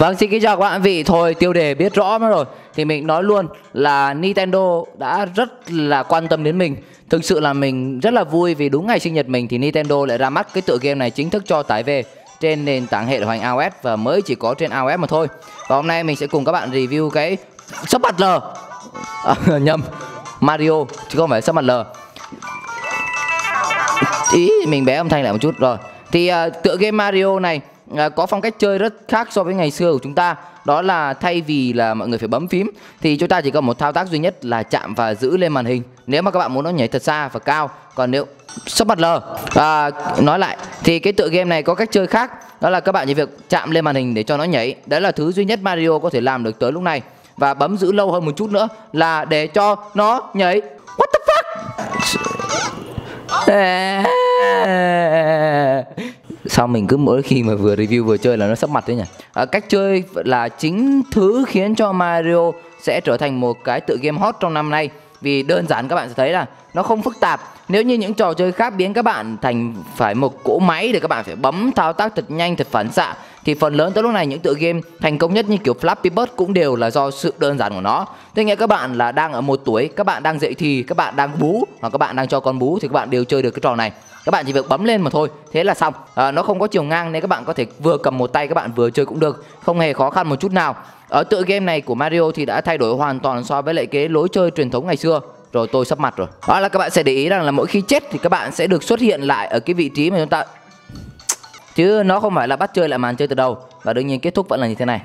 Vâng, xin kính chào các bạn. Vị Thôi tiêu đề biết rõ mất rồi. Thì mình nói luôn là Nintendo đã rất là quan tâm đến mình. Thực sự là mình rất là vui vì đúng ngày sinh nhật mình Thì Nintendo lại ra mắt cái tựa game này chính thức cho tải về Trên nền tảng hệ điều hành iOS Và mới chỉ có trên iOS mà thôi. Và hôm nay mình sẽ cùng các bạn review cái Sắp mặt L. À, Nhầm Mario chứ không phải sắp mặt L. Ý mình bé âm thanh lại một chút rồi. Thì uh, tựa game Mario này có phong cách chơi rất khác so với ngày xưa của chúng ta. Đó là thay vì là mọi người phải bấm phím thì chúng ta chỉ có một thao tác duy nhất là chạm và giữ lên màn hình. Nếu mà các bạn muốn nó nhảy thật xa và cao còn nếu sắp mặt lờ à, nói lại thì cái tựa game này có cách chơi khác. Đó là các bạn chỉ việc chạm lên màn hình để cho nó nhảy. Đấy là thứ duy nhất Mario có thể làm được tới lúc này. Và bấm giữ lâu hơn một chút nữa là để cho nó nhảy. What the fuck sao mình cứ mỗi khi mà vừa review vừa chơi là nó sắp mặt thế nhỉ? À, cách chơi là chính thứ khiến cho Mario sẽ trở thành một cái tựa game hot trong năm nay. Vì đơn giản các bạn sẽ thấy là nó không phức tạp. Nếu như những trò chơi khác biến các bạn thành phải một cỗ máy để các bạn phải bấm thao tác thật nhanh thật phản xạ thì phần lớn tới lúc này những tựa game thành công nhất như kiểu Flappy Bird cũng đều là do sự đơn giản của nó. Thế nghĩa các bạn là đang ở một tuổi, các bạn đang dậy thì, các bạn đang bú hoặc các bạn đang cho con bú thì các bạn đều chơi được cái trò này. Các bạn chỉ việc bấm lên mà thôi thế là xong. À, nó không có chiều ngang nên các bạn có thể vừa cầm một tay các bạn vừa chơi cũng được không hề khó khăn một chút nào. Ở tựa game này của Mario thì đã thay đổi hoàn toàn so với lại cái lối chơi truyền thống ngày xưa. Rồi tôi sắp mặt rồi. Đó là các bạn sẽ để ý rằng là mỗi khi chết thì các bạn sẽ được xuất hiện lại ở cái vị trí mà chúng ta chứ nó không phải là bắt chơi lại màn chơi từ đầu và đương nhiên kết thúc vẫn là như thế này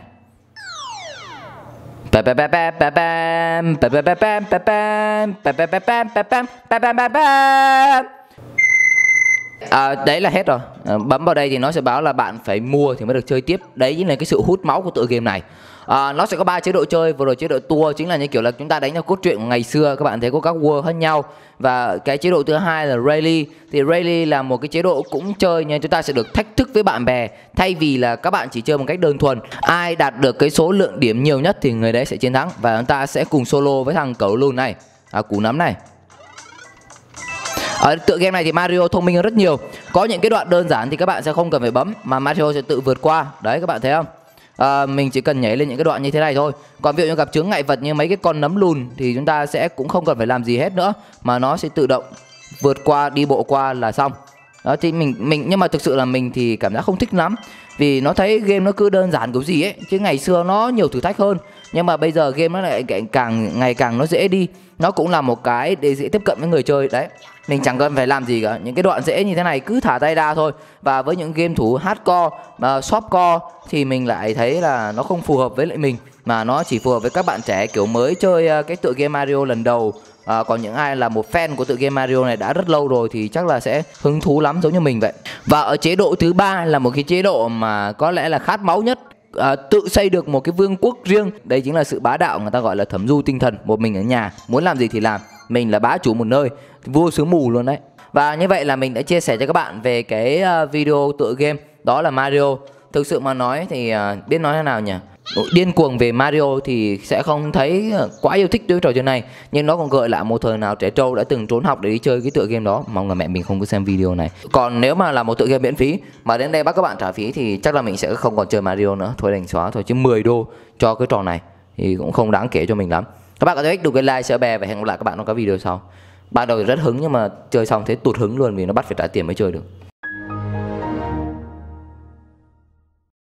À, đấy là hết rồi. À, bấm vào đây thì nó sẽ báo là bạn phải mua thì mới được chơi tiếp. Đấy chính là cái sự hút máu của tựa game này. À, nó sẽ có ba chế độ chơi. Vừa rồi chế độ tour chính là như kiểu là chúng ta đánh theo cốt truyện của ngày xưa. Các bạn thấy có các world khác nhau. Và cái chế độ thứ hai là rally. Thì rally là một cái chế độ cũng chơi nhưng chúng ta sẽ được thách thức với bạn bè. Thay vì là các bạn chỉ chơi một cách đơn thuần ai đạt được cái số lượng điểm nhiều nhất thì người đấy sẽ chiến thắng. Và chúng ta sẽ cùng solo với thằng cẩu lùn này. À, cú nắm này ở tựa game này thì Mario thông minh hơn rất nhiều. Có những cái đoạn đơn giản thì các bạn sẽ không cần phải bấm mà Mario sẽ tự vượt qua. Đấy các bạn thấy không? À, mình chỉ cần nhảy lên những cái đoạn như thế này thôi. Còn ví dụ như gặp chướng ngại vật như mấy cái con nấm lùn thì chúng ta sẽ cũng không cần phải làm gì hết nữa mà nó sẽ tự động vượt qua đi bộ qua là xong. Đó thì mình mình nhưng mà thực sự là mình thì cảm giác không thích lắm. Vì nó thấy game nó cứ đơn giản kiểu gì ấy chứ ngày xưa nó nhiều thử thách hơn nhưng mà bây giờ game nó lại càng ngày càng nó dễ đi. Nó cũng là một cái để dễ tiếp cận với người chơi đấy. Mình chẳng cần phải làm gì cả. Những cái đoạn dễ như thế này cứ thả tay ra thôi. Và với những game thủ hardcore uh, softcore thì mình lại thấy là nó không phù hợp với lại mình. Mà nó chỉ phù hợp với các bạn trẻ kiểu mới chơi uh, cái tựa game Mario lần đầu. À, còn những ai là một fan của tựa game Mario này đã rất lâu rồi thì chắc là sẽ hứng thú lắm giống như mình vậy. Và ở chế độ thứ ba là một cái chế độ mà có lẽ là khát máu nhất à, tự xây được một cái vương quốc riêng. Đây chính là sự bá đạo người ta gọi là thẩm du tinh thần. Một mình ở nhà muốn làm gì thì làm. Mình là bá chủ một nơi vua xứ mù luôn đấy. Và như vậy là mình đã chia sẻ cho các bạn về cái à, video tựa game đó là Mario. Thực sự mà nói thì à, biết nói thế nào nhỉ? Điên cuồng về Mario thì sẽ không thấy quá yêu thích đối với trò chơi này. Nhưng nó còn gợi lại một thời nào trẻ trâu đã từng trốn học để đi chơi cái tựa game đó. Mong là mẹ mình không có xem video này. Còn nếu mà là một tựa game miễn phí, mà đến đây bắt các bạn trả phí thì chắc là mình sẽ không còn chơi Mario nữa. Thôi đành xóa thôi, chứ 10 đô cho cái trò này thì cũng không đáng kể cho mình lắm. Các bạn có thể được cái like share bè và hẹn gặp lại các bạn trong các video sau. Ban đầu thì rất hứng nhưng mà chơi xong thấy tụt hứng luôn vì nó bắt phải trả tiền mới chơi được.